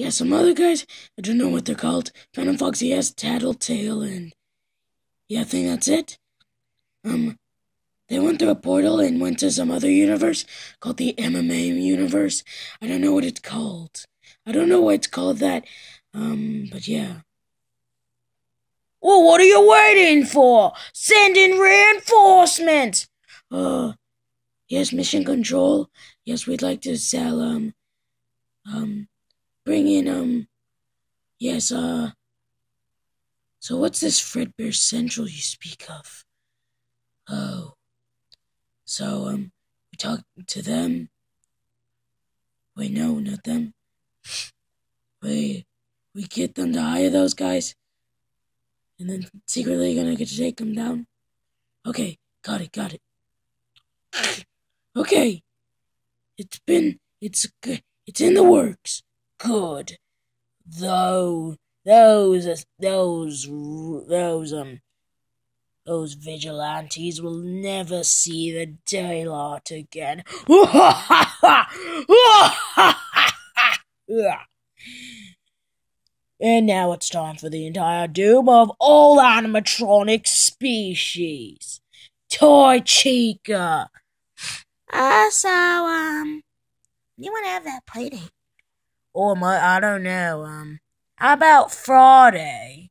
Yeah, some other guys, I don't know what they're called. Phantom Foxy has Tattletale, and yeah, I think that's it. Um, they went through a portal and went to some other universe called the MMA universe. I don't know what it's called. I don't know why it's called that. Um, but yeah. Well, what are you waiting for? Send in reinforcements! Uh, yes, mission control. Yes, we'd like to sell, um, um, in, um, yes, uh, so what's this Fredbear Central you speak of? Oh, so, um, we talk to them. Wait, no, not them. We, we get them to hire those guys and then secretly gonna get to take them down. Okay, got it, got it. Okay, it's been, it's good, it's in the works. Good. Though those, those, those, um, those vigilantes will never see the daylight again. And now it's time for the entire doom of all animatronic species. Toy Chica. Uh, so, um, you want to have that playdate? Or my, I don't know, um, how about Friday?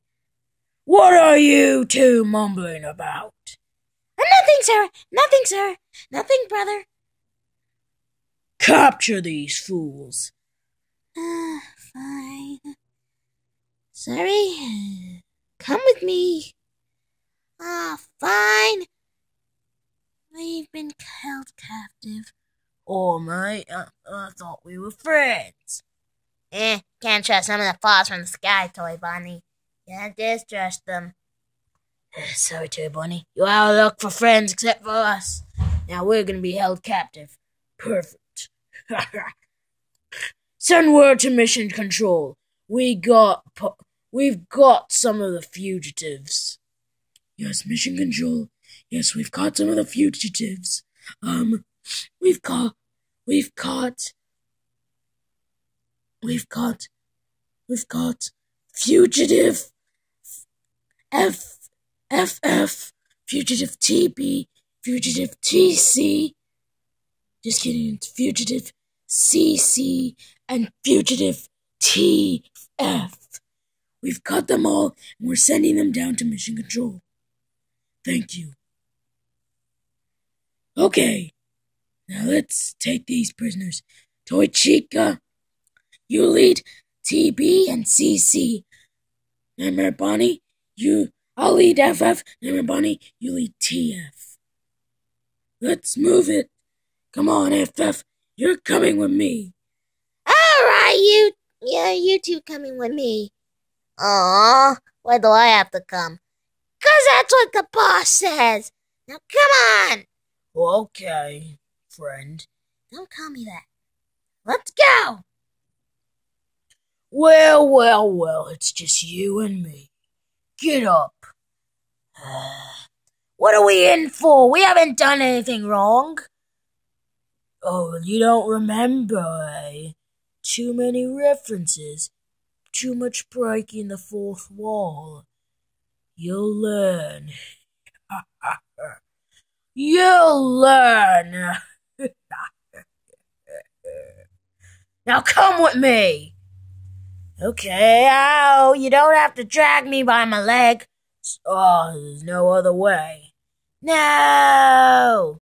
What are you two mumbling about? Uh, nothing, sir. Nothing, sir. Nothing, brother. Capture these fools. Uh, fine. Sorry. Come with me. Ah, fine. We've been held captive. Oh, mate, I, I thought we were friends. Eh, can't trust some of the falls from the sky, Toy Bonnie. Can't distrust them. Sorry, Toy Bonnie. You out of luck for friends except for us. Now we're gonna be held captive. Perfect. Send word to mission control. We got we've got some of the fugitives. Yes, mission control. Yes, we've caught some of the fugitives. Um, we've caught, we've caught, we've got, we've caught fugitive F, FF, fugitive TB, fugitive TC. Just kidding, it's fugitive CC and fugitive TF. We've caught them all and we're sending them down to mission control. Thank you. Okay, now let's take these prisoners. Toy Chica, you lead TB and CC. Remember, Bonnie, you, I'll lead FF. Remember, Bonnie, you lead TF. Let's move it. Come on, FF, you're coming with me. All right, you, yeah, you two coming with me. Aw, why do I have to come? Cause that's what the boss says. Now come on. Okay, friend. Don't call me that. Let's go. Well, well, well, it's just you and me. Get up. what are we in for? We haven't done anything wrong. Oh, you don't remember, eh? Too many references. Too much breaking the fourth wall. You'll learn. You'll learn. now come with me. Okay, ow, you don't have to drag me by my leg. Oh, there's no other way. No!